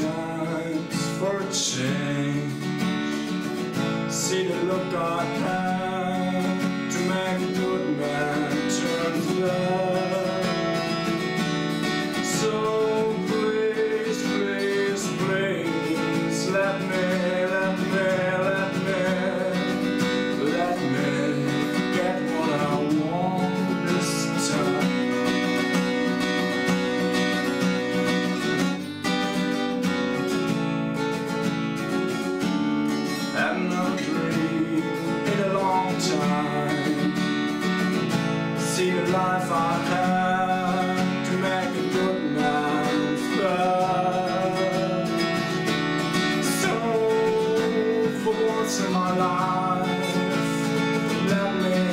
times for change. See the look I have life I have to make a good man's first. So, for once in my life, let me.